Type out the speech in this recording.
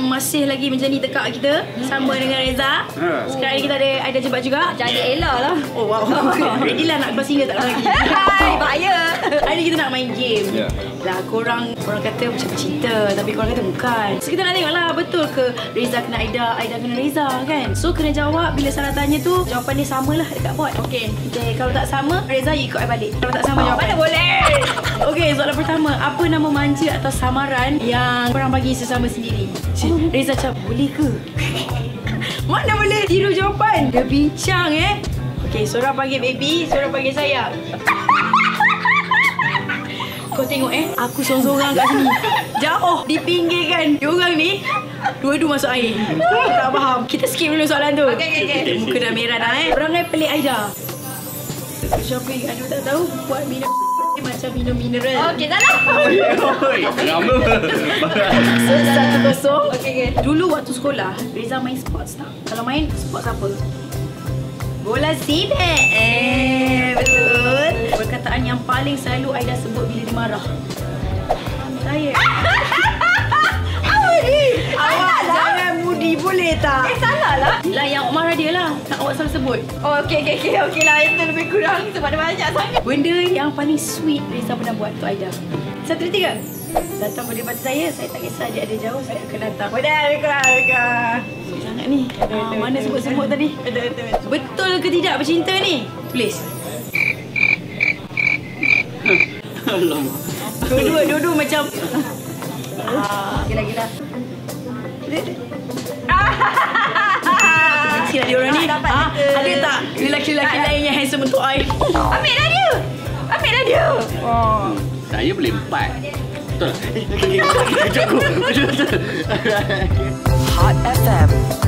masih lagi menjadi tekak kita Sama dengan Reza Ha. Sekarang ni kita ada Aida jebak juga Jadi Ella lah. Oh wow Jadi lah nak kelas hingga tak lagi Hai. Hari ni kita nak main game. Ya. Lah korang Korang kata macam cinta Tapi korang kata bukan. So kita nak tengok lah Betul ke Reza kena Aida Aida kena Reza kan? So kena jawab Bila salah tanya tu Jawapan dia sama lah Dekat board Okay Okay Kalau tak sama Reza you ikut I balik. Kalau tak sama jawapan Mana boleh? Okay soalan pertama. Apa nama manja atau samaran Yang korang bagi sesama sendiri? Cik, Reza macam Boleh ke? Mana boleh tiru jawapan? Dia bincang eh. Okay seorang panggil baby Seorang panggil sayang tengok eh Aku seorang-seorang kat sini Jauh Di pinggir kan Diorang ni Dua-dua masuk air Tak faham Kita skip dulu soalan tu Okey, okey, okey. Muka dah merah dah eh Perangai pelik Aida Shopping Aduh tak tahu Buat minum Macam minum mineral Okey, dah lah. Oi, lama. So, satu kosong. Okey, okey. Dulu waktu sekolah, Reza main sports tak? Kalau main, sports apa? Bola sibet. Eh, betul. Perkataan yang paling selalu Aida sebut bila dia marah. Saya. Apa ni? Awak jangan mudi boleh tak? Eh, salah lah. Lah yang awak marah dia lah. Tak awak salah sebut. Oh, okey, okey, okey. Okey lah, itu lebih kurang sebab dia banyak sangat. Benda yang paling sweet Reza pernah buat tu Aida. Satu, dua, tiga. Datang pada depan saya, saya tak kisah dia ada jauh, saya akan datang. Boleh, lebih kurang, lebih kurang. Sweet sangat ni. Ah, mana sebut-sebut tadi? Betul, betul, betul. Betul ke tidak bercinta ni? Tulis. Alamak. Dua-dua, dua-dua macam Ah, Gila-gila. Benci lah dia orang ni ah. Ada tak lelaki-lelaki lain yang handsome untuk I? Ambil lah dia. Ambil lah dia. Oh. Saya boleh empat. Betul. Aku. Hot FM